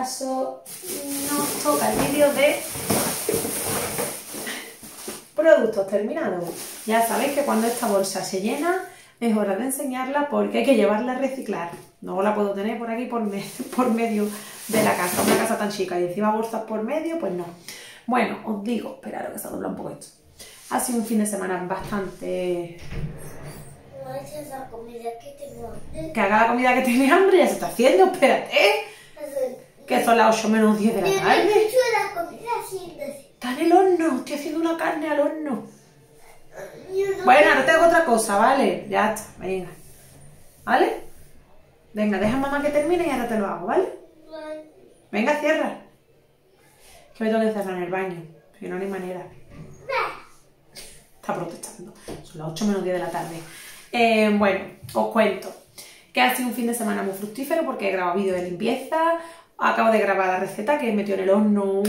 caso nos toca el vídeo de productos terminados. Ya sabéis que cuando esta bolsa se llena es hora de enseñarla porque hay que llevarla a reciclar. No la puedo tener por aquí por, por medio de la casa, una casa tan chica y encima bolsas por medio, pues no. Bueno, os digo, esperad que se dobla un poco esto. Ha sido un fin de semana bastante que haga la comida que tiene hambre, ya se está haciendo, espérate. Que son las 8 menos 10 de la tarde. Está en el horno, estoy haciendo una carne al horno. Bueno, ahora tengo otra cosa, ¿vale? Ya está, venga. ¿Vale? Venga, deja mamá que termine y ahora te lo hago, ¿vale? Venga, cierra. Que me tengo que cerrar en el baño, si no, hay manera. Está protestando. Son las 8 menos 10 de la tarde. Eh, bueno, os cuento que ha sido un fin de semana muy fructífero porque he grabado vídeo de limpieza, acabo de grabar la receta que he metido en el horno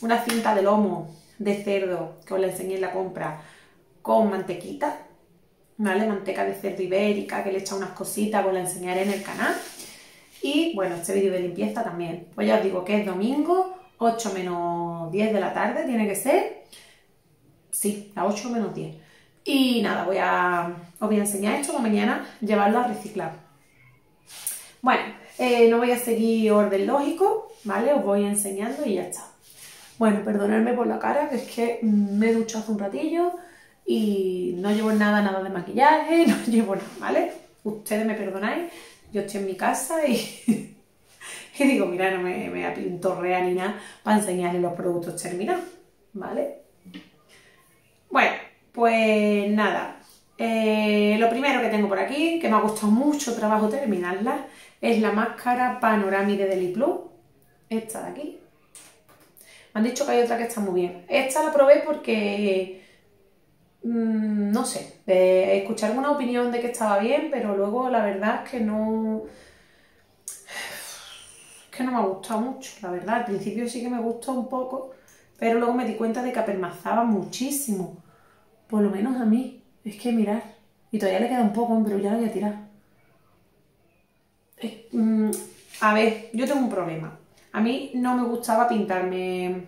una cinta de lomo de cerdo que os la enseñé en la compra con mantequita, ¿vale? Manteca de cerdo ibérica que le he echado unas cositas, os la enseñaré en el canal. Y bueno, este vídeo de limpieza también. Pues ya os digo que es domingo, 8 menos 10 de la tarde, tiene que ser. Sí, a 8 menos 10. Y nada, voy a, os voy a enseñar esto para mañana llevarlo a reciclar. Bueno, eh, no voy a seguir orden lógico, ¿vale? Os voy enseñando y ya está. Bueno, perdonadme por la cara, que es que me he duchado hace un ratillo y no llevo nada, nada de maquillaje, no llevo nada, ¿vale? Ustedes me perdonáis, yo estoy en mi casa y, y digo, mira, no me, me apintorrea ni nada para enseñarles los productos terminados, ¿vale? Bueno, pues nada, eh, lo primero que tengo por aquí, que me ha costado mucho trabajo terminarla, es la máscara panorámica de Plus. Esta de aquí. Me han dicho que hay otra que está muy bien. Esta la probé porque, mm, no sé, de escuchar una opinión de que estaba bien, pero luego la verdad es que no... Es que no me ha gustado mucho, la verdad. Al principio sí que me gustó un poco, pero luego me di cuenta de que apermazaba muchísimo. Por lo menos a mí. Es que mirar. Y todavía le queda un poco, pero ya lo voy a tirar. Mm, a ver, yo tengo un problema. A mí no me gustaba pintarme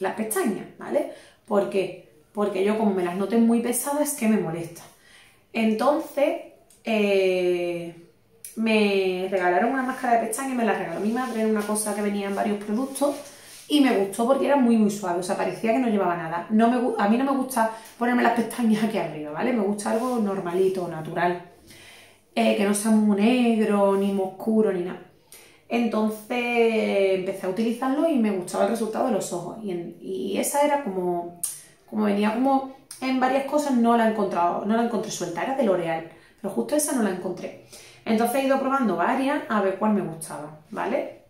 las pestañas, ¿vale? ¿Por qué? Porque yo como me las noté muy pesadas es que me molesta. Entonces, eh, me regalaron una máscara de pestañas, me la regaló mi madre, era una cosa que venía en varios productos y me gustó porque era muy muy suave, o sea, parecía que no llevaba nada. No a mí no me gusta ponerme las pestañas aquí arriba, ¿vale? Me gusta algo normalito, natural, eh, que no sea muy negro, ni muy oscuro, ni nada. Entonces empecé a utilizarlo y me gustaba el resultado de los ojos. Y, esa era como, como venía como en varias cosas, no la he encontrado, no la encontré suelta, era de L'Oreal, pero justo esa no la encontré. Entonces he ido probando varias a ver cuál me gustaba, ¿vale?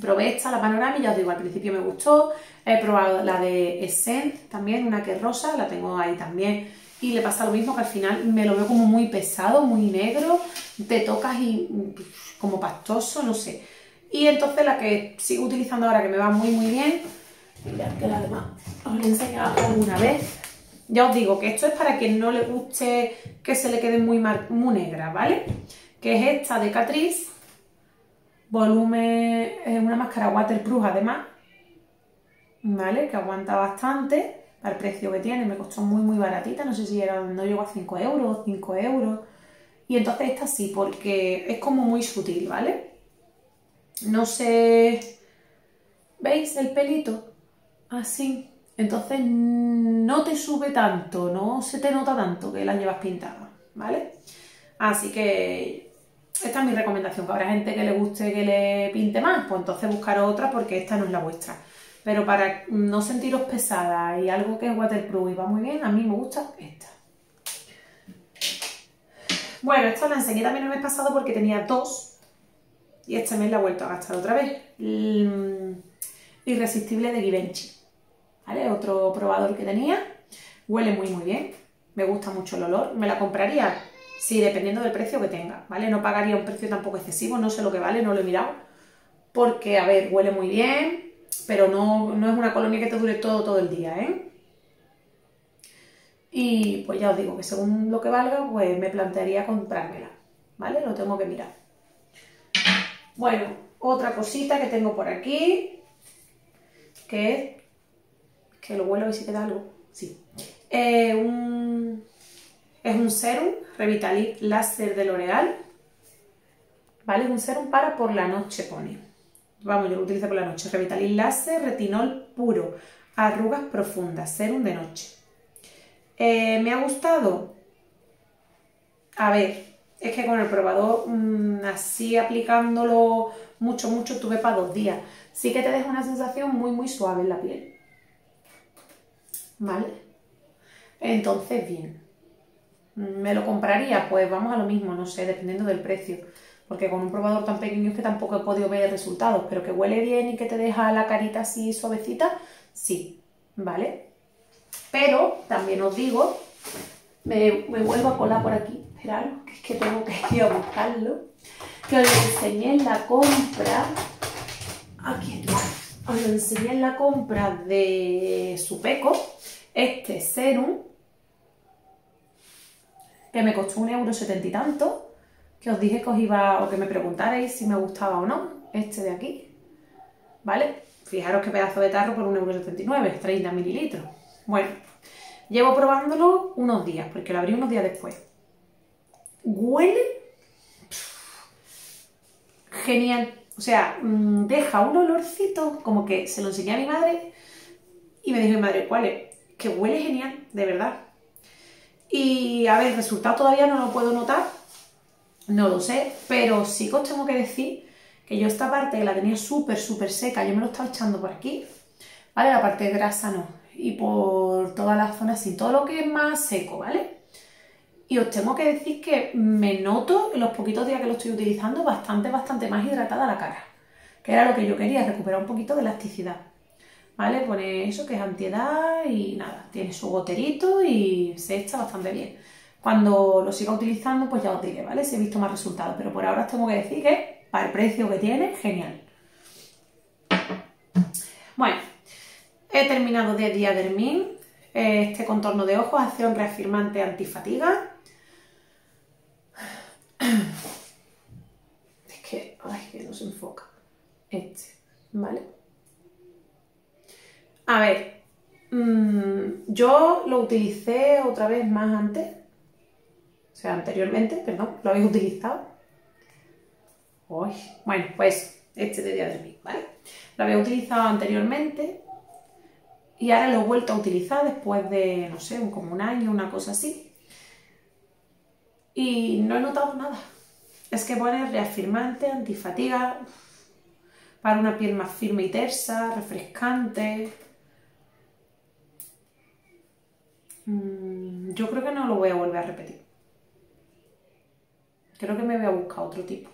Probé esta, la panorámica, ya os digo, al principio me gustó. He probado la de Essence también, una que es rosa, la tengo ahí también. Y le pasa lo mismo que al final me lo veo como muy pesado, muy negro, te tocas y mm, como pastoso, no sé. Y entonces la que sigo utilizando ahora, que me va muy muy bien, mirad que la os la he enseñado alguna vez. Ya os digo que esto es para quien no le guste que se le quede muy, muy negra, ¿vale? Que es esta de Catrice, Volumen, es una máscara waterproof además, ¿vale? Que aguanta bastante al precio que tiene, me costó muy muy baratita, no sé si era, no llegó a 5 euros, 5 euros. Y entonces esta sí, porque es como muy sutil, ¿vale? No sé, ¿veis el pelito? Así. Entonces no te sube tanto, no se te nota tanto que la llevas pintada, ¿vale? Así que esta es mi recomendación, que habrá gente que le guste que le pinte más, pues entonces buscar otra porque esta no es la vuestra. Pero para no sentiros pesada y algo que es waterproof y va muy bien, a mí me gusta esta. Bueno, esta la enseñé también el mes pasado porque tenía dos y este mes la he vuelto a gastar otra vez. Mm, irresistible de Givenchy. ¿Vale? Otro probador que tenía. Huele muy muy bien. Me gusta mucho el olor. Me la compraría Sí, dependiendo del precio que tenga, ¿vale? No pagaría un precio tampoco excesivo, no sé lo que vale, no lo he mirado. Porque, a ver, huele muy bien, pero no, es una colonia que te dure todo, todo el día, ¿eh? Y pues ya os digo que según lo que valga, pues me plantearía comprármela, ¿vale? Lo tengo que mirar. Bueno, otra cosita que tengo por aquí, que es, que lo vuelvo a ver si queda algo, sí. Eh, es un serum Revitalit Láser de L'Oreal, ¿vale? Un serum para por la noche, pone. Vamos, yo lo utilizo por la noche. Revitalit Láser, retinol puro, arrugas profundas, serum de noche. Eh, ¿Me ha gustado? A ver, es que con el probador mm, así aplicándolo mucho, mucho, tuve para dos días. Sí que te deja una sensación muy, muy suave en la piel. ¿Vale? Entonces, bien. ¿Me lo compraría? Pues vamos a lo mismo, no sé, dependiendo del precio. Porque con un probador tan pequeño es que tampoco he podido ver resultados, pero que huele bien y que te deja la carita así suavecita, sí, ¿vale? Pero también os digo, me, vuelvo a colar por aquí, esperaros, que es que tengo que ir a buscarlo, que os lo enseñé en la compra, aquí os lo enseñé en la compra de Supeco, este serum, que me costó un euro setenta y tanto, que os dije que os iba, o que me preguntarais si me gustaba o no, este de aquí, ¿vale? Fijaros qué pedazo de tarro por un euro 79, 30 mililitros. Bueno, llevo probándolo unos días, porque lo abrí unos días después. Huele genial. O sea, mm, deja un olorcito, como que se lo enseñé a mi madre y me dijo mi madre, ¿cuál es? Que huele genial, de verdad. Y a ver, el resultado todavía no lo puedo notar, no lo sé, pero sí que os tengo que decir que yo esta parte que la tenía súper, súper seca, yo me lo estaba echando por aquí, ¿vale? La parte grasa no, y por todas las zonas sin todo lo que es más seco, ¿vale? Y os tengo que decir que me noto en los poquitos días que lo estoy utilizando bastante, bastante más hidratada la cara, que era lo que yo quería, recuperar un poquito de elasticidad. ¿Vale? Pone eso que es antiedad y nada, tiene su goterito y se echa bastante bien. Cuando lo siga utilizando, pues ya os diré, ¿vale? Si he visto más resultados, pero por ahora os tengo que decir que para el precio que tiene, genial. Bueno, He terminado de Diadermin, este contorno de ojos, acción reafirmante antifatiga. Es que, ay, que no se enfoca. Este, ¿vale? A ver, mm, yo lo utilicé otra vez más antes, sea, anteriormente, perdón, lo habéis utilizado. Uy, bueno, pues este de Diadermin, ¿vale? Lo había utilizado anteriormente y ahora lo he vuelto a utilizar después de, no sé, como un año, una cosa así. Y no he notado nada. Es que pone reafirmante, antifatiga, para una piel más firme y tersa, refrescante. Mm, yo creo que no lo voy a volver a repetir. Creo que me voy a buscar otro tipo.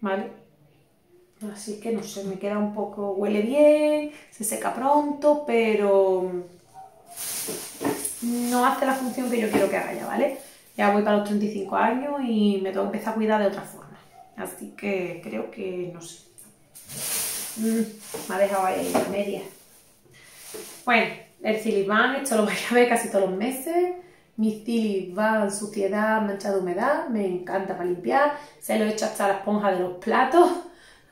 ¿Vale? Así que no sé, me queda un poco, huele bien, se seca pronto, pero no hace la función que yo quiero que haga ya, ¿vale? Ya voy para los 35 años y me tengo que empezar a cuidar de otra forma. Así que creo que, no sé. Mm, me ha dejado ahí la media. Bueno, el Ciliban, esto lo voy a ver casi todos los meses. Mi Ciliban, suciedad, mancha de humedad, me encanta para limpiar. Se lo he hecho hasta la esponja de los platos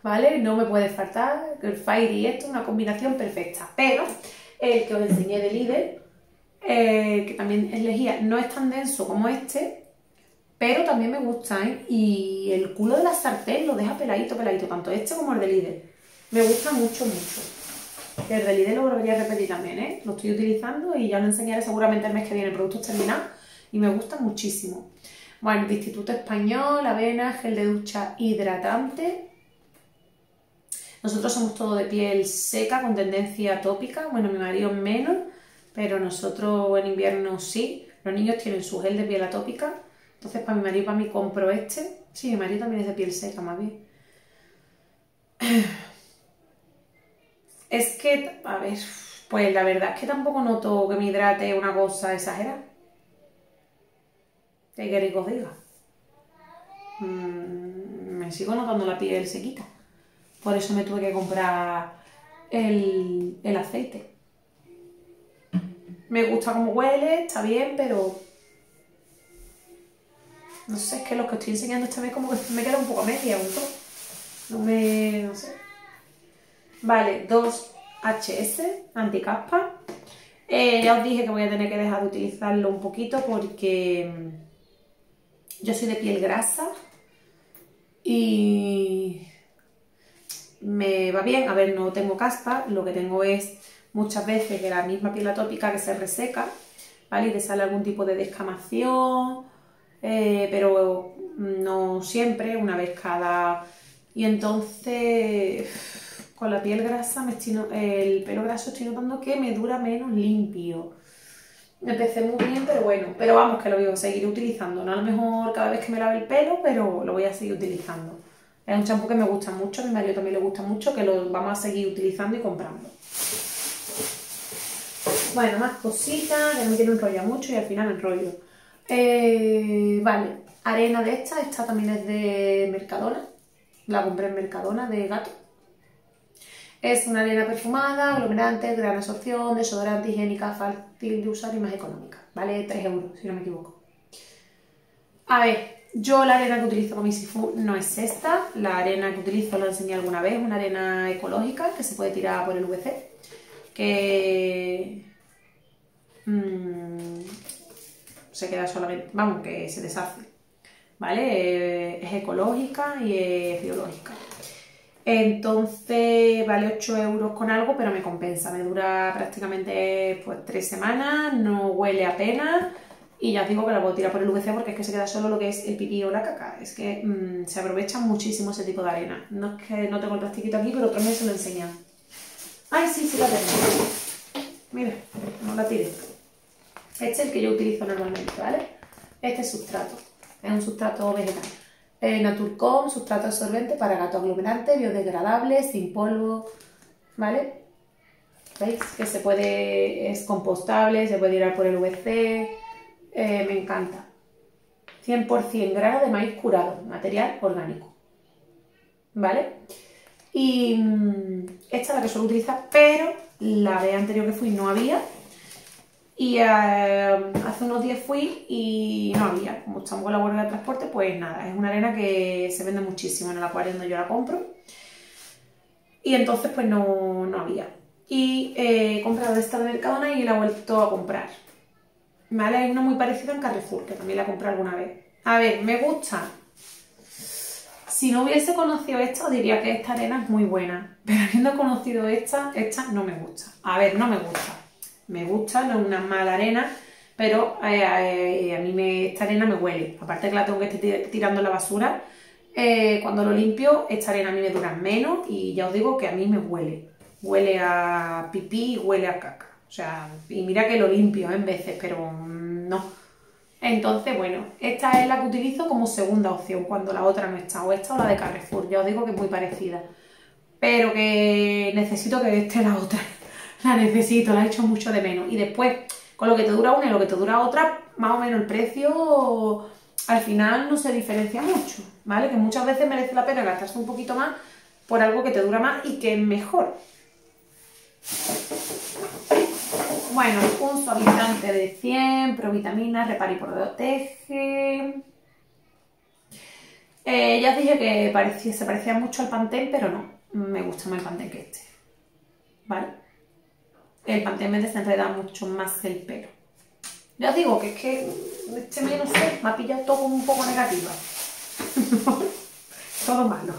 ¿vale? No me puede faltar el Fire y esto, una combinación perfecta. Pero el que os enseñé de líder, eh, que también es lejía, no es tan denso como este, pero también me gusta, ¿eh? Y el culo de la sartén lo deja peladito, peladito, tanto este como el de líder. Me gusta mucho, mucho. El de líder lo volvería a repetir también, ¿eh? Lo estoy utilizando y ya lo enseñaré seguramente el mes que viene, productos terminados, y me gusta muchísimo. Bueno, de Instituto Español, avena, gel de ducha hidratante, nosotros somos todo de piel seca, con tendencia tópica, bueno, mi marido menos, pero nosotros en invierno sí. Los niños tienen su gel de piel atópica, entonces para mi marido y para mí compro este. Sí, mi marido también es de piel seca, más bien. Es que, a ver, pues la verdad es que tampoco noto que me hidrate una cosa exagerada. ¿Qué queréis que os diga? Mm, me sigo notando la piel sequita. Por eso me tuve que comprar el, aceite. Me gusta cómo huele, está bien, pero... No sé, es que lo que estoy enseñando esta vez como que me queda un poco media un todo. No me... no sé. Vale, 2 HS, anticaspa. Eh, ya os dije que voy a tener que dejar de utilizarlo un poquito porque mm, yo soy de piel grasa y me va bien. A ver, no tengo caspa, lo que tengo es muchas veces que la misma piel atópica que se reseca, ¿vale? Y te sale algún tipo de descamación, eh, pero no siempre, una vez cada... Y entonces con la piel grasa, me el pelo graso estoy notando que me dura menos limpio. Empecé muy bien, pero bueno, pero vamos que lo voy a seguir utilizando. No a lo mejor cada vez que me lave el pelo, pero lo voy a seguir utilizando. Es un champú que me gusta mucho, a mi marido también le gusta mucho, que lo vamos a seguir utilizando y comprando. Bueno, más cositas, ya me quiero enrollar mucho y al final me enrollo. Eh, vale, arena de esta, esta también es de Mercadona. La compré en Mercadona de gato. Es una arena perfumada, aglomerante, gran absorción, desodorante, higiénica, fácil de usar y más económica. Vale 3 euros, si no me equivoco. A ver, yo la arena que utilizo con mi Sifu no es esta. La arena que utilizo la enseñé alguna vez, una arena ecológica que se puede tirar por el VC. Que... Mmm, se queda solamente... Vamos, que se deshace. ¿Vale? Es ecológica y es biológica. Entonces vale 8 euros con algo, pero me compensa. Me dura prácticamente pues 3 semanas, no huele apenas. Y ya os digo que la puedo tirar por el VC porque es que se queda solo lo que es el pipí o la caca. Es que mm, se aprovecha muchísimo ese tipo de arena. No es que no tengo el plastiquito aquí, pero otro mes se lo enseña. Ay, sí, sí la tengo. Mira, no la tiré. Este es el que yo utilizo normalmente, ¿vale? Este es sustrato. Es un sustrato vegetal. Eh, Naturcom, sustrato absorbente para gato aglomerante, biodegradable, sin polvo, ¿vale? ¿Veis? Que se puede, es compostable, se puede tirar por el VC, eh, me encanta. 100% grano de maíz curado, material orgánico, ¿vale? Y mm, esta es la que suelo utilizar, pero la vez anterior que fui no había, y eh, hace unos días fui y no había. Como estamos con la huelga de transporte, pues nada, es una arena que se vende muchísimo en el acuario donde yo la compro. Y entonces pues no, no había. Y eh, he comprado esta de Mercadona y la he vuelto a comprar. ¿Vale? Hay una muy parecida en Carrefour, que también la compré alguna vez. A ver, me gusta. Si no hubiese conocido esta, diría que esta arena es muy buena. Pero habiendo conocido esta, esta no me gusta. A ver, no me gusta me gusta, no es una mala arena, pero eh, eh, a mí me, esta arena me huele. Aparte que la tengo que estar tirando la basura, eh, cuando lo limpio, esta arena a mí me dura menos y ya os digo que a mí me huele. Huele a pipí y huele a caca. O sea, y mira que lo limpio en veces, pero no. Entonces, bueno, esta es la que utilizo como segunda opción cuando la otra no está, o esta o la de Carrefour. Ya os digo que es muy parecida. Pero que necesito que esté la otra la necesito, la he hecho mucho de menos. Y después, con lo que te dura una y lo que te dura otra, más o menos el precio al final no se diferencia mucho, ¿vale? Que muchas veces merece la pena gastarse un poquito más por algo que te dura más y que es mejor. Bueno, un suavizante de 100, provitaminas, repara y protege. Eh, ya os dije que se parecía mucho al Pantene, pero no, me gusta más el Pantene que este. ¿Vale? El Pantene me desenreda mucho más el pelo. Ya os digo que es que este mes, no sé, me ha pillado todo un poco negativa. todo malo.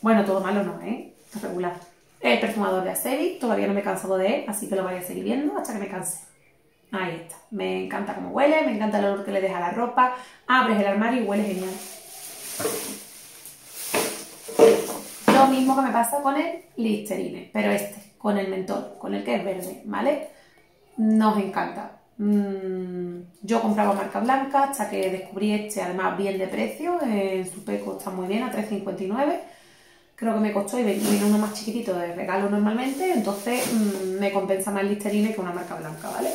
Bueno, todo malo no, ¿eh? Está regular. El perfumador de Acevi, todavía no me he cansado de él, así que lo voy a seguir viendo hasta que me canse. Ahí está. Me encanta cómo huele, me encanta el olor que le deja la ropa. Abres el armario y huele genial. Lo mismo que me pasa con el Listerine, pero este con el mentor, con el que es verde, ¿vale? Nos encanta. Mm, yo compraba marca blanca hasta que descubrí este, además bien de precio, en su peco está muy bien, a 3,59. Creo que me costó y viene uno más chiquitito de regalo normalmente, entonces mm, me compensa más Listerine que una marca blanca, ¿vale?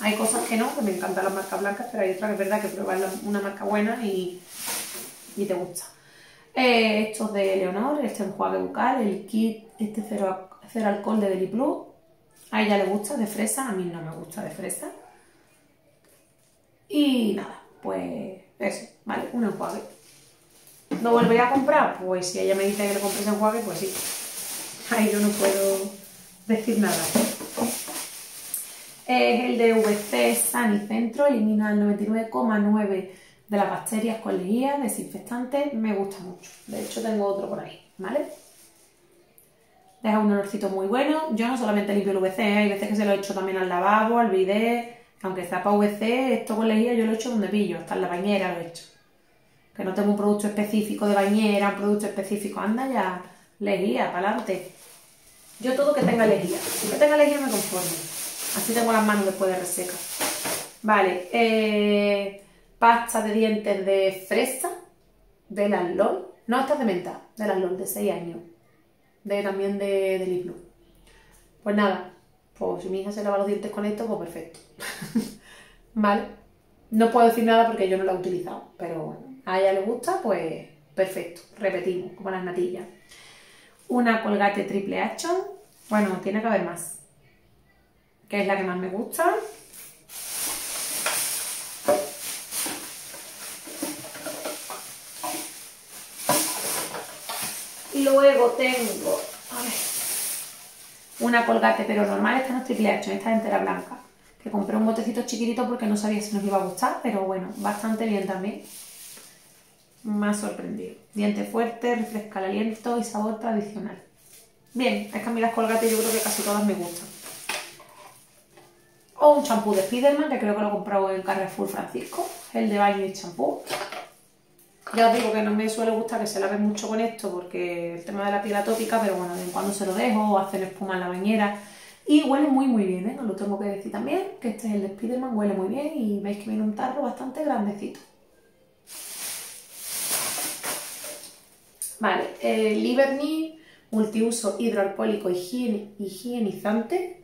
Hay cosas que no, que me encantan las marcas blancas, pero hay otras que es verdad que probar una marca buena y, y te gusta. Eh, estos de Leonor, este enjuague bucal, el kit, este cero cero alcohol de Deli Plus. A ella le gusta de fresa, a mí no me gusta de fresa. Y nada, pues eso, ¿vale? Un enjuague. ¿Lo volvería a comprar? Pues si ella me dice que le compre ese enjuague, pues sí. Ahí yo no puedo decir nada. Es el de VC Sanicentro, elimina el 99,9 de las bacterias con lejía, desinfectante, me gusta mucho. De hecho tengo otro por ahí, ¿vale? Deja un olorcito muy bueno. Yo no solamente limpio el VC, hay veces que se lo he hecho también al lavabo, al bidet, aunque sea para VC, esto con lejía yo lo he hecho donde pillo, hasta en la bañera lo he hecho. Que no tengo un producto específico de bañera, un producto específico, anda ya, lejía, para adelante. Yo todo que tenga lejía, si que tenga lejía me conformo. Así tengo las manos después de reseca. Vale, eh, pasta de dientes de fresa, de las LOL. No, esta es de menta, de las LOL, de 6 años. De, también de, de Pues nada, pues si mi hija se lava los dientes con esto, pues perfecto. vale. No puedo decir nada porque yo no la he utilizado, pero bueno, a ella le gusta, pues perfecto. Repetimos, como las natillas. Una colgate triple action. Bueno, tiene que haber más que es la que más me gusta. Luego tengo, una colgate, pero normal, esta no es triple H, esta es entera blanca. Que compré un botecito chiquitito porque no sabía si nos iba a gustar, pero bueno, bastante bien también. Me ha sorprendido. Diente fuerte, refresca el aliento y sabor tradicional. Bien, es que a mí las colgates yo creo que casi todas me gustan o un champú de Spiderman, que creo que lo he comprado en Carrefour Francisco, el de baño y champú. Ya os digo que no me suele gustar que se lave mucho con esto porque el tema de la piel atópica, pero bueno, de cuando se lo dejo o hacen espuma en la bañera. Y huele muy muy bien, ¿eh? os lo tengo que decir también, que este es el de Spiderman, huele muy bien y veis que viene un tarro bastante grandecito. Vale, el Liberty multiuso hidroalcohólico higienizante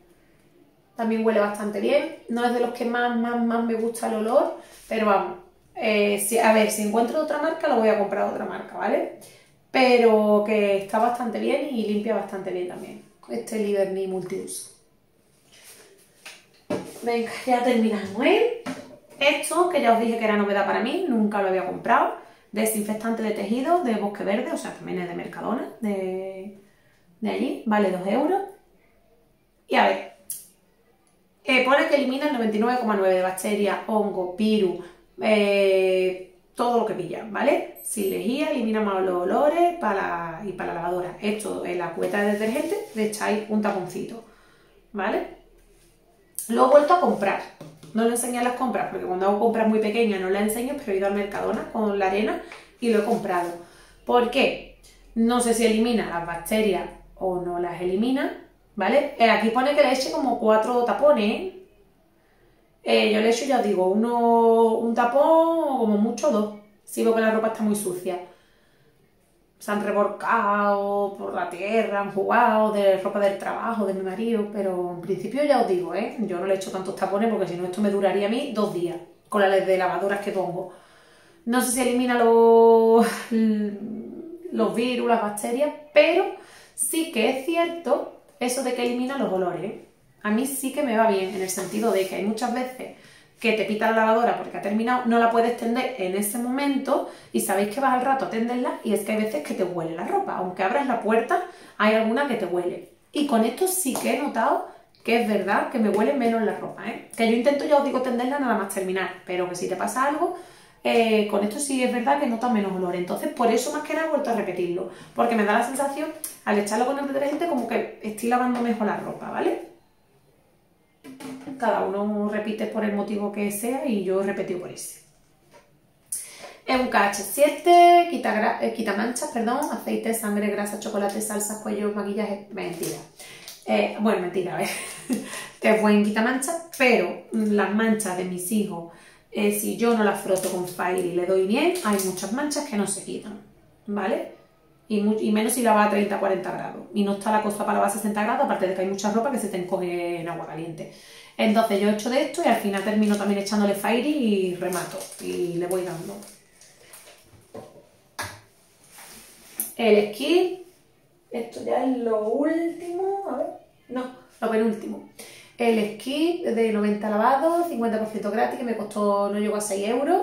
también huele bastante bien. No es de los que más, más, más me gusta el olor, pero vamos. Eh, a ver, si encuentro otra marca, lo voy a comprar otra marca, ¿vale? Pero que está bastante bien y limpia bastante bien también. Este Liberty Multiuso. Venga, ya terminamos, ¿eh? Esto, que ya os dije que era novedad para mí, nunca lo había comprado. Desinfectante de tejido de Bosque Verde, o sea, también es de Mercadona, de, de allí, vale 2 euros. Y a ver, eh, pone que elimina el 99,9 de bacterias, hongo, virus, eh, todo lo que pilla, ¿vale? Sin lejía, elimina más los olores para y para la lavadora. Esto en la cubeta de detergente le echáis un taponcito, ¿vale? Lo he vuelto a comprar. No le enseñé las compras, porque cuando hago compras muy pequeñas no las enseño, pero he ido al Mercadona con la arena y lo he comprado. ¿Por qué? No sé si elimina las bacterias o no las elimina, ¿vale? Eh, aquí pone que le eche como cuatro tapones, eh, yo le echo, ya os digo, uno, un tapón o como mucho dos, si veo que la ropa está muy sucia. Se han revolcado por la tierra, han jugado de ropa del trabajo de mi marido, pero en principio ya os digo, ¿eh? yo no le echo tantos tapones porque si no esto me duraría a mí dos días con las de lavadoras que pongo. No sé si elimina los, los virus, las bacterias, pero sí que es cierto eso de que elimina los olores. A mí sí que me va bien, en el sentido de que hay muchas veces que te pita la lavadora porque ha terminado, no la puedes tender en ese momento y sabéis que vas al rato a tenderla y es que hay veces que te huele la ropa. Aunque abras la puerta, hay alguna que te huele. Y con esto sí que he notado que es verdad que me huele menos la ropa, ¿eh? Que yo intento, ya os digo, tenderla nada más terminar, pero que si te pasa algo, eh, con esto sí es verdad que nota menos olor. Entonces, por eso más que nada he vuelto a repetirlo. Porque me da la sensación, al echarlo con el detergente, como que estoy lavando mejor la ropa, ¿vale? Cada uno repite por el motivo que sea y yo he repetido por ese. Es un KH7, quita, eh, quita manchas, perdón, aceite, sangre, grasa, chocolate, salsa, cuello, maquillaje, mentira. Eh, bueno, mentira, a ver. es buen quita manchas, pero las manchas de mis hijos eh, si yo no la froto con Fire y le doy bien, hay muchas manchas que no se quitan, ¿vale? Y, menos si la va a 30-40 grados. Y no está la cosa para lavar a 60 grados, aparte de que hay mucha ropa que se te encoge en agua caliente. Entonces yo he hecho de esto y al final termino también echándole Fire y remato. Y le voy dando. El esquí, esto ya es lo último, a ver, no, lo penúltimo. El skip de 90 lavados, 50% gratis, que me costó, no llegó a 6 euros.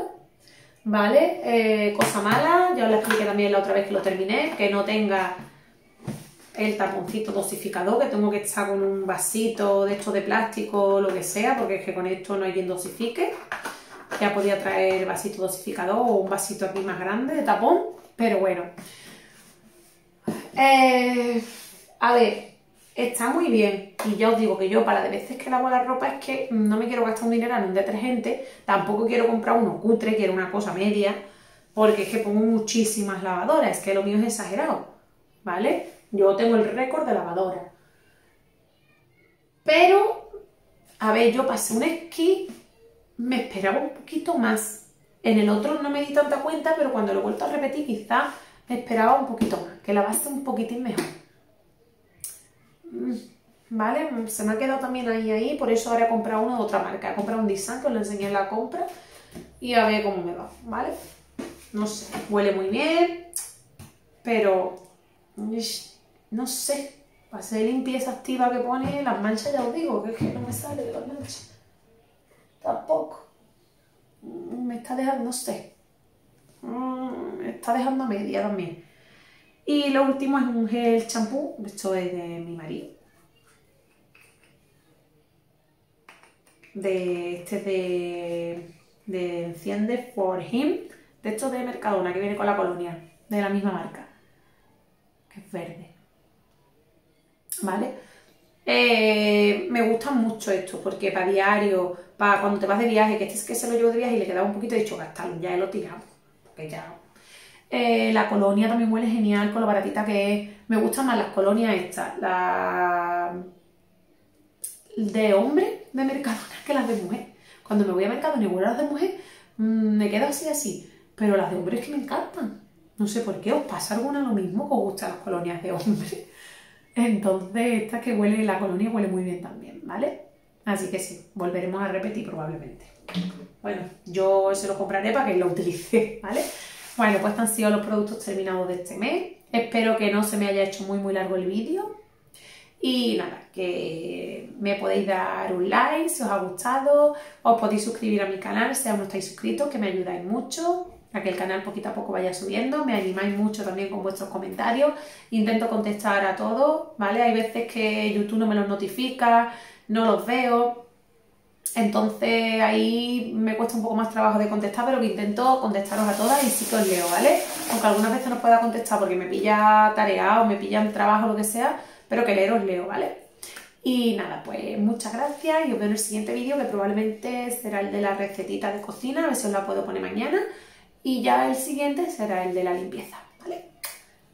¿Vale? Eh, cosa mala, ya os la expliqué también la otra vez que lo terminé, que no tenga el taponcito dosificador, que tengo que estar con un vasito de esto de plástico o lo que sea, porque es que con esto no hay quien dosifique. Ya podía traer vasito dosificador o un vasito aquí más grande de tapón, pero bueno. Eh, a ver, está muy bien. Y ya os digo que yo para de veces que lavo la ropa es que no me quiero gastar un dinero en un detergente, tampoco quiero comprar uno cutre, quiero una cosa media, porque es que pongo muchísimas lavadoras, es que lo mío es exagerado, ¿vale? Yo tengo el récord de lavadora. Pero, a ver, yo pasé un esquí, me esperaba un poquito más. En el otro no me di tanta cuenta, pero cuando lo he vuelto a repetir, quizá me esperaba un poquito más, que lavaste un poquitín mejor. Mm, ¿Vale? Se me ha quedado también ahí, ahí, por eso ahora he comprado uno de otra marca. He comprado un design que os lo enseñé en la compra y a ver cómo me va, ¿vale? No sé, huele muy bien, pero no sé, para hacer limpieza activa que pone las manchas, ya os digo, que es que no me sale de las manchas. Tampoco. Mm, me está dejando, no sé. Mm, me está dejando media también. Y lo último es un gel champú, esto es de mi marido. De este de, de Enciende for Him, de esto de Mercadona, que viene con la colonia, de la misma marca, que es verde. ¿vale? Eh, me gustan mucho esto porque para diario, para cuando te vas de viaje, que este es que se lo llevo de viaje y le quedaba un poquito, de hecho gastarlo, ya lo tirado, porque ya... Eh, la colonia también huele genial con lo baratita que es. Me gustan más las colonias estas, las de hombre de Mercadona que las de mujer. Cuando me voy a Mercadona y huelo las de mujer, mm, me quedo así así. Pero las de hombre es que me encantan. No sé por qué, ¿os pasa alguna lo mismo que os gustan las colonias de hombre? Entonces, esta que huele, la colonia huele muy bien también, ¿vale? Así que sí, volveremos a repetir probablemente. Bueno, yo se lo compraré para que lo utilice, ¿vale? Bueno, pues han sido los productos terminados de este mes. Espero que no se me haya hecho muy muy largo el vídeo. Y nada, que me podéis dar un like si os ha gustado, os podéis suscribir a mi canal si aún no estáis suscritos, que me ayudáis mucho a que el canal poquito a poco vaya subiendo. Me animáis mucho también con vuestros comentarios. Intento contestar a todos, ¿vale? Hay veces que YouTube no me los notifica, no los veo. Entonces ahí me cuesta un poco más trabajo de contestar, pero que intento contestaros a todas y sí que os leo, ¿vale? Aunque algunas veces no pueda contestar porque me pilla tarea o me pilla en trabajo o lo que sea, pero que leer os leo, ¿vale? Y nada, pues muchas gracias y os veo en el siguiente vídeo que probablemente será el de la recetita de cocina, a ver si os la puedo poner mañana y ya el siguiente será el de la limpieza, ¿vale?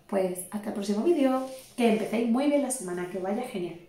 Pues hasta el próximo vídeo, que empecéis muy bien la semana, que vaya genial.